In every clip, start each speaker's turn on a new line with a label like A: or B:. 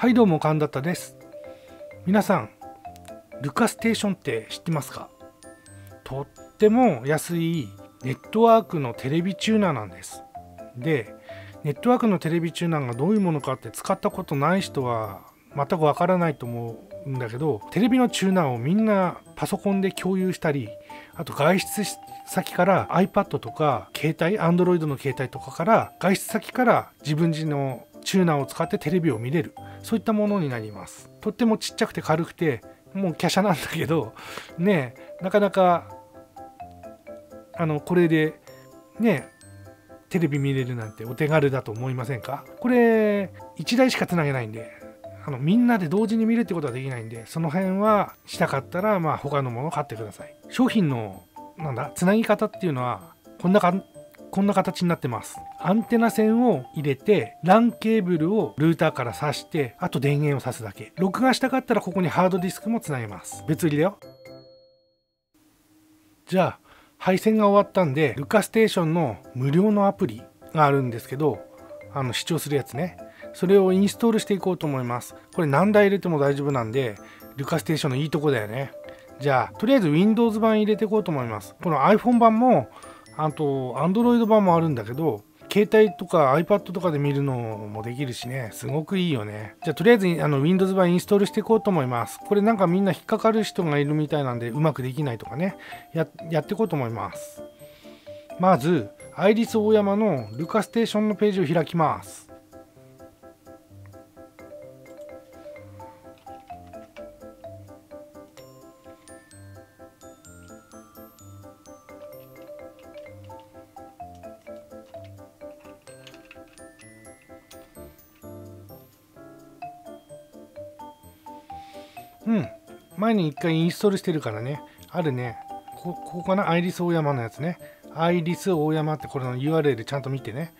A: はいどうも神田田です。皆さんルカステーションって知ってますか？とっても安いネットワークのテレビチューナーなんです。でネットワークのテレビチューナーがどういうものかって使ったことない人は全くわからないと思うんだけどテレビのチューナーをみんなパソコンで共有したりあと外出先から iPad とか携帯 Android の携帯とかから外出先から自分自のチューナーを使ってテレビを見れる。そういったものになります。とってもちっちゃくて軽くてもう華奢なんだけどねなかなかあのこれでねテレビ見れるなんてお手軽だと思いませんか？これ1台しかつなげないんであのみんなで同時に見るってことはできないんでその辺はしたかったらまあ他のものを買ってください。商品のなんだつなぎ方っていうのはこんなかこんな形になってます。アンテナ線を入れて LAN ケーブルをルーターから挿してあと電源を挿すだけ。録画したかったらここにハードディスクもつなげます。別売りだよ。じゃあ配線が終わったんでルカステーションの無料のアプリがあるんですけどあの視聴するやつね。それをインストールしていこうと思います。これ何台入れても大丈夫なんでルカステーションのいいとこだよね。じゃあとりあえず Windows 版入れていこうと思います。この iPhone 版もあと Android 版もあるんだけど携帯とか iPad とかで見るのもできるしね、すごくいいよね。じゃあとりあえずあの Windows 版インストールしていこうと思います。これなんかみんな引っかかる人がいるみたいなんでうまくできないとかね、ややっていこうと思います。まず、アイリスオーヤマのルカステーションのページを開きます。うん。前に一回インストールしてるからね。あるね。ここかな？アイリス大山のやつね。アイリス大山ってこれの URL ちゃんと見てね。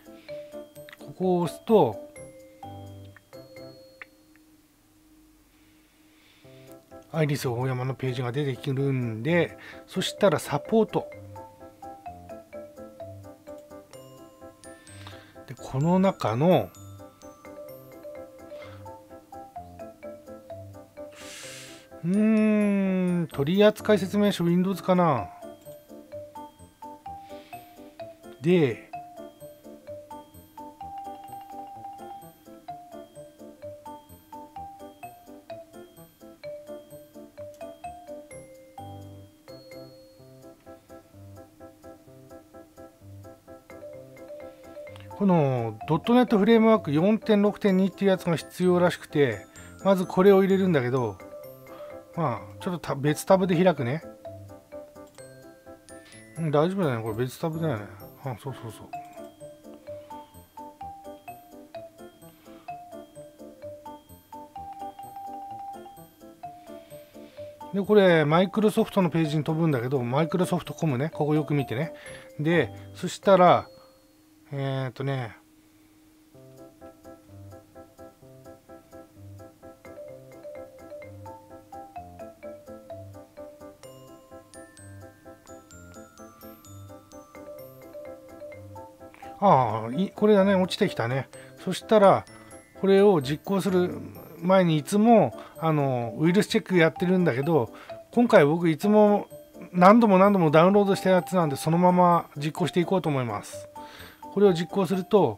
A: ここを押すと、アイリス大山のページが出てくるんで、そしたらサポート。で、この中のうーん、取扱説明書 Windows かな。で、このドットネットフレームワーク4.6.2っていうやつが必要らしくて、まずこれを入れるんだけど、まあ、ちょっと別タブで開くね。うん、大丈夫だよね。これ別タブだよね。あ、そうそうそう。で、これ、マイクロソフトのページに飛ぶんだけど、マイクロソフトコムね、ここよく見てね。で、そしたら、えー、っとね、ああ、これだね、落ちてきたね。そしたら、これを実行する前にいつもあのウイルスチェックやってるんだけど、今回僕いつも何度も何度もダウンロードしたやつなんで、そのまま実行していこうと思います。これを実行すると、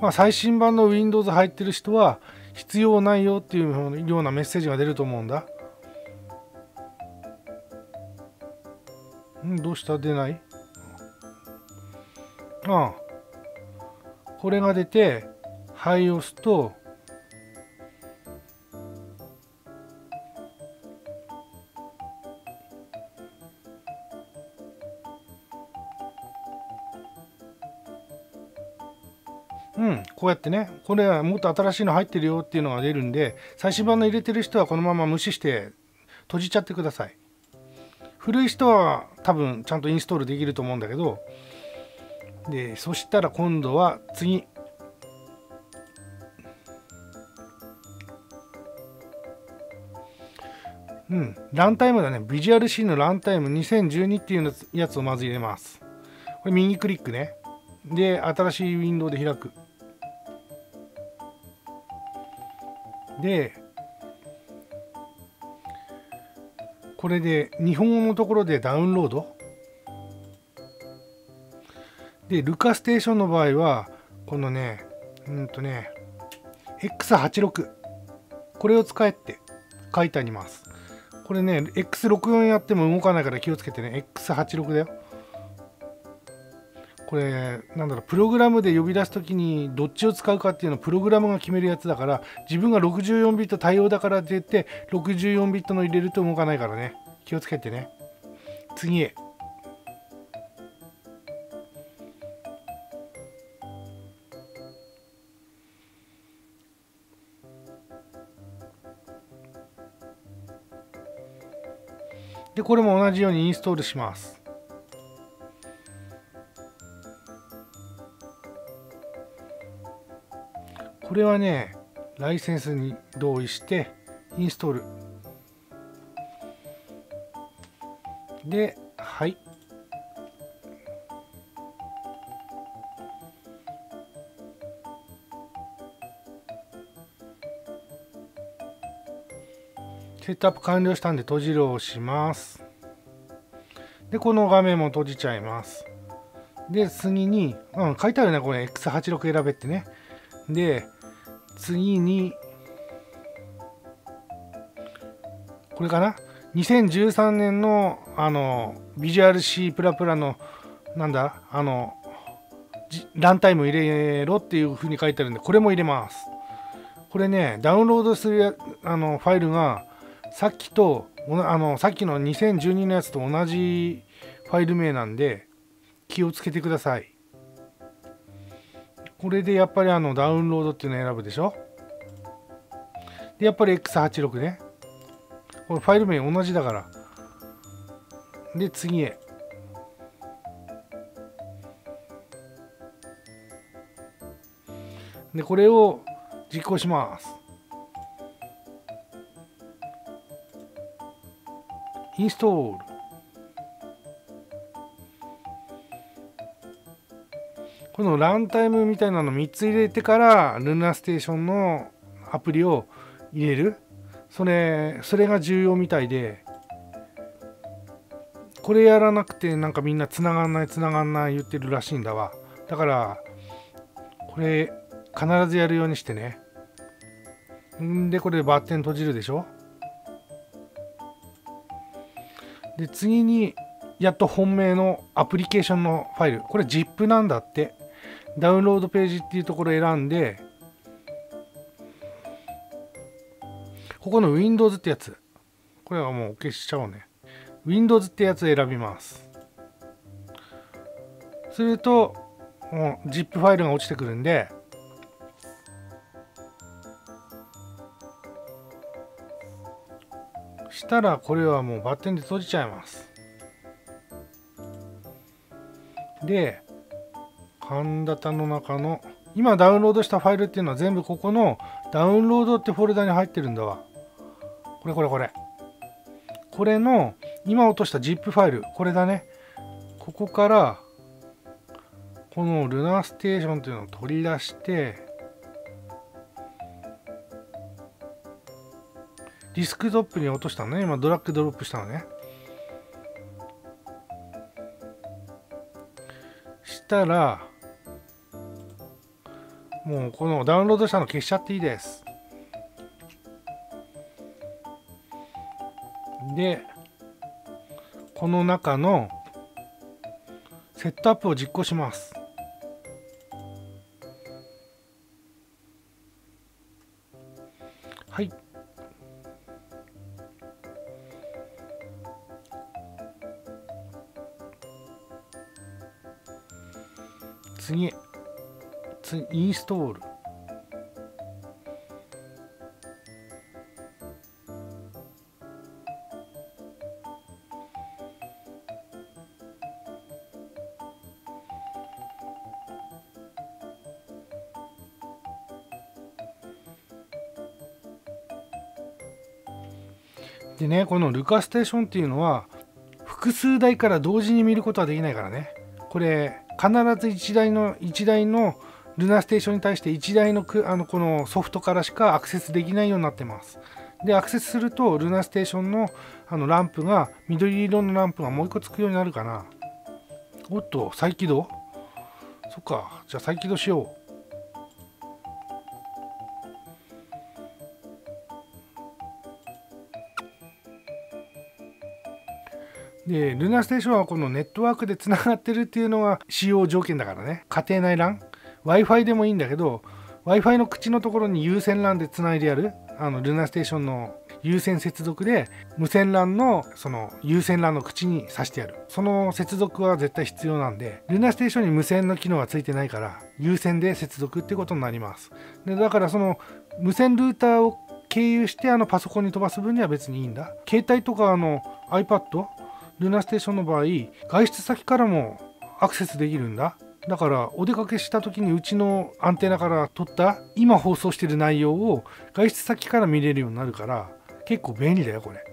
A: まあ、最新版の Windows 入ってる人は必要ないよっていうようなメッセージが出ると思うんだ。んどうした？出ない？ああこれが出てはい押すとうん、こうやってね、これはもっと新しいの入ってるよっていうのが出るんで、最新版の入れてる人はこのまま無視して閉じちゃってください。古い人は多分ちゃんとインストールできると思うんだけど、でそしたら今度は次うん、ランタイムだね。ビジュアル C のランタイム2012っていうやつをまず入れます。これ右クリックね。で、新しいウィンドウで開く。でこれで日本語のところでダウンロードでルカステーションの場合はこのねうんとね X86 これを使えって書いてあります。これね X64 やっても動かないから気をつけてね X86 だよ。これなんだろうプログラムで呼び出す時にどっちを使うかっていうのをプログラムが決めるやつだから自分が64ビット対応だからって言って64ビットの入れると動かないからね。気をつけてね。次へ。これも同じようにインストールします。これはねライセンスに同意してインストール。ではい。セットアップ完了したんで閉じるを押します。でこの画面も閉じちゃいます。で次に、うん、書いてあるねこれ。X86 選べってね。で次にこれかな？2013年のあのビジュアル C プラプラのなんだ？あのランタイム入れろっていう風に書いてあるんでこれも入れます。これねダウンロードするあのファイルがさっきとあのさっきの2012のやつと同じファイル名なんで気をつけてください。これでやっぱりあのダウンロードっていうのを選ぶでしょ？でやっぱり X86 ね。これファイル名同じだから。で次へ。でこれを実行します。インストール。このランタイムみたいなの3つ入れてからルナステーションのアプリを入れる。それそれが重要みたいでこれやらなくてなんかみんな繋がんない繋がんない言ってるらしいんだわ。だからこれ必ずやるようにしてね。んでこれでバッテン閉じるでしょ。で次にやっと本命のアプリケーションのファイル。これ ZIP なんだって。ダウンロードページっていうところを選んでここの Windows ってやつ。これはもう消しちゃおうね。Windows ってやつを選びます。すると ZIP ファイルが落ちてくるんでたらこれはもうバッテンで閉じちゃいます。でカンダタの中の今ダウンロードしたファイルっていうのは全部ここのダウンロードってフォルダに入ってるんだわ。これこれこれ。これの今落とした ZIP ファイル。これだね。ここからこのルナーステーションっていうのを取り出してディスクトップに落としたのね。今ドラッグドロップしたのね。したらもうこのダウンロードしたの消しちゃっていいです。でこの中のセットアップを実行します。はい。次次インストール。でねこのルカステーションっていうのは複数台から同時に見ることはできないからね。これ必ず1台の1台のルナステーションに対して1台のくあのこのソフトからしかアクセスできないようになってます。でアクセスするとルナステーションのあのランプが緑色のランプがもう1個つくようになるかな。おっと再起動。そっか。じゃあ再起動しよう。で、ルナステーションはこのネットワークでつながってるっていうのが使用条件だからね。家庭内 LAN。Wi-Fi でもいいんだけど、Wi-Fi の口のところに有線 LAN でつないでやる。あの、ルナステーションの有線接続で無線 LAN のその有線 LAN の口に挿してやる。その接続は絶対必要なんで、ルナステーションに無線の機能がついてないから、有線で接続ってことになります。でだからその無線ルーターを経由してあのパソコンに飛ばす分には別にいいんだ。携帯とかあの iPad ルナステーションの場合外出先からもアクセスできるんだだからお出かけした時にうちのアンテナから撮った今放送してる内容を外出先から見れるようになるから結構便利だよこれ。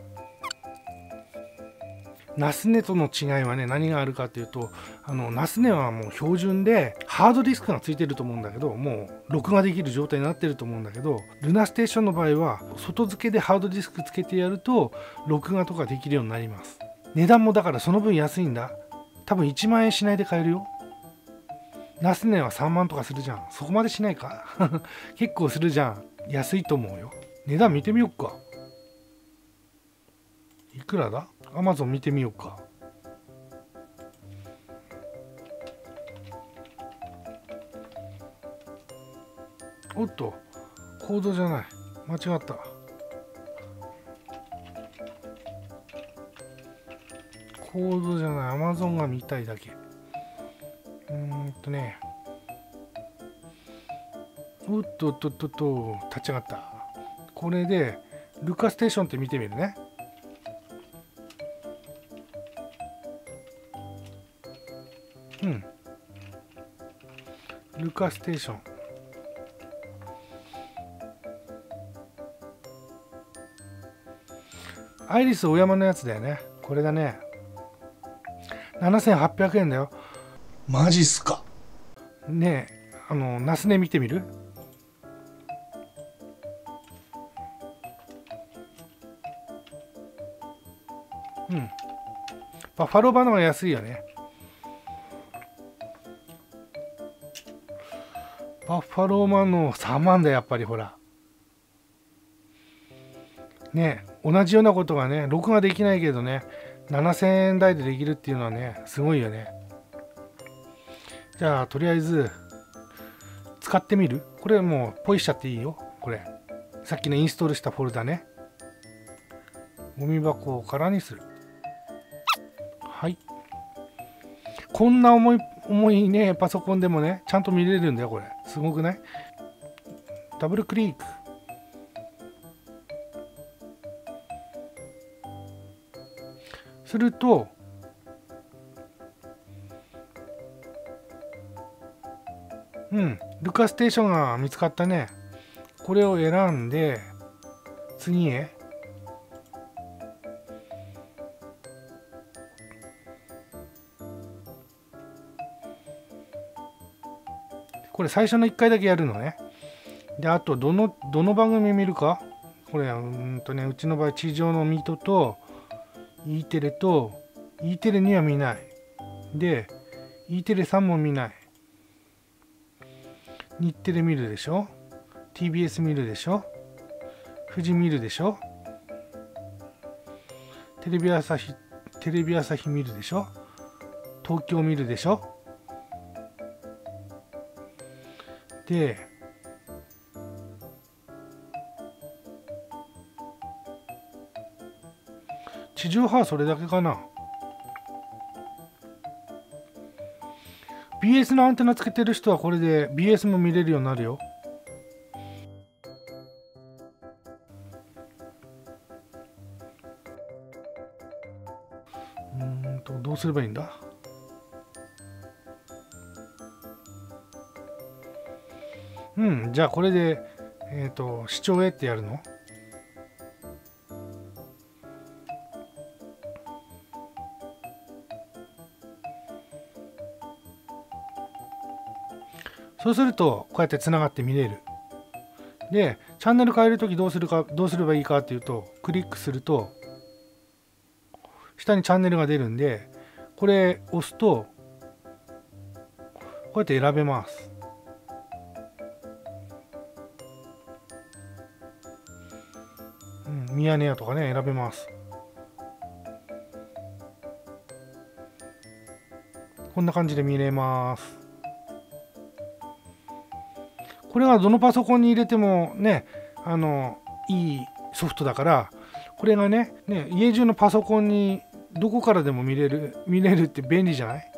A: ナスネとの違いはね何があるかっていうとあのナスネはもう標準でハードディスクがついてると思うんだけどもう録画できる状態になってると思うんだけどルナステーションの場合は外付けでハードディスクつけてやると録画とかできるようになります値段もだからその分安いんだ。多分1万円しないで買えるよ。ナスネは3万とかするじゃん。そこまでしないか。結構するじゃん。安いと思うよ。値段見てみよっか。いくらだ？アマゾン見てみようか。おっとコードじゃない。間違った。コードじゃない、アマゾンが見たいだけ。うーんとね。おっとっとっとっと、立ち上がった。これで、ルカステーションって見てみるね。うん。ルカステーション。アイリスオーヤマのやつだよね。これだね。7800円だよ。
B: マジっすか？
A: ねえあのナスネ見てみる？うん。バッファローバナナ安いよね。バッファローマンの3万だやっぱりほら。ね同じようなことがね録画できないけどね7000円台でできるっていうのはねすごいよね。じゃあとりあえず使ってみる？これもうポイしちゃっていいよ。これ。さっきのインストールしたフォルダね。ゴミ箱を空にする。はい。こんな重い重いねパソコンでもねちゃんと見れるんだよこれ。すごくない？ダブルクリック。するとうんルカステーションが見つかったね。これを選んで次へ。これ最初の1回だけやるのね。であとどのどの番組見るか？これうんとねうちの場合地上のミートと E テレと E テレには見ない。で E テレ3も見ない。日テレ見るでしょ？TBS 見るでしょ？富士見るでしょ？テレビ朝日テレビ朝日見るでしょ？東京見るでしょ？で地上波はそれだけかな？BS のアンテナつけてる人はこれで BS も見れるようになるよ。うんとどうすればいいんだ？うんじゃあこれでえっ、ー、と視聴へってやるの？そうするとこうやってつながって見れる。でチャンネル変える時どうするかどうすればいいかっていうとクリックすると下にチャンネルが出るんでこれ押すとこうやって選べます。ミヤネ屋とかね選べます。こんな感じで見れます。これがどのパソコンに入れてもねあのいいソフトだからこれがねね家中のパソコンにどこからでも見れる見れるって便利じゃない？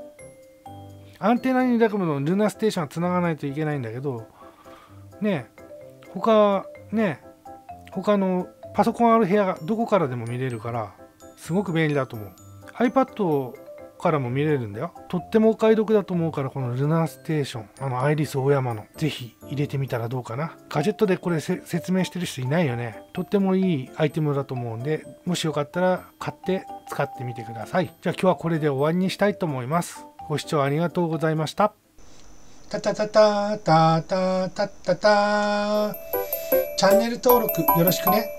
A: アンテナにだけどルナステーションはつながないといけないんだけどね他ね他のパソコンある部屋がどこからでも見れるからすごく便利だと思う。iPad からも見れるんだよ。とってもお買い得だと思うからこのルナーステーションあのアイリス大山のぜひ入れてみたらどうかな。ガジェットでこれ説明してる人いないよね。とってもいいアイテムだと思うんでもしよかったら買って使ってみてください。じゃあ今日はこれで終わりにしたいと思います。ご視聴ありがとうございました
B: たたたたたたたたた。チャンネル登録よろしくね。